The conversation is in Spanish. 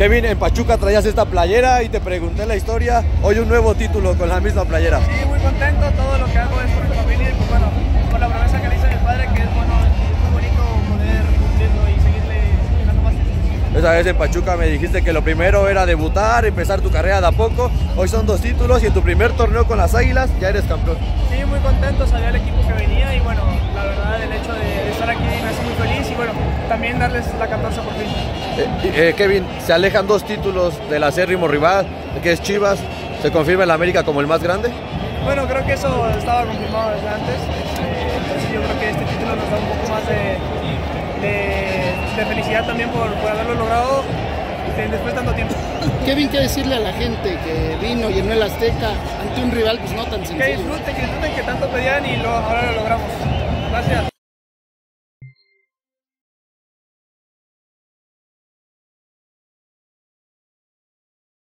Kevin, en Pachuca traías esta playera y te pregunté la historia. Hoy un nuevo título con la misma playera. Sí, muy contento. Todo lo que hago es por mi familia y pues bueno, por la promesa que le hice a mi padre, que es bueno, es muy bonito poder cumplirlo y seguirle dando más. Esa vez en Pachuca me dijiste que lo primero era debutar, empezar tu carrera de a poco. Hoy son dos títulos y en tu primer torneo con las Águilas ya eres campeón. Sí, muy contento. Sabía el equipo que venía y bueno, bueno, también darles la 14 por fin. Eh, eh, Kevin, se alejan dos títulos del acérrimo rival, que es Chivas. ¿Se confirma el América como el más grande? Bueno, creo que eso estaba confirmado desde antes. Entonces yo creo que este título nos da un poco más de, de, de felicidad también por, por haberlo logrado después de tanto tiempo. Kevin, ¿qué decirle a la gente que vino, llenó el Azteca ante un rival pues no tan Que sencillo? disfruten, que disfruten que tanto pedían y lo, ahora lo logramos.